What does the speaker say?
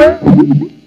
Música